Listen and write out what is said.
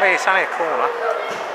Beh, sale.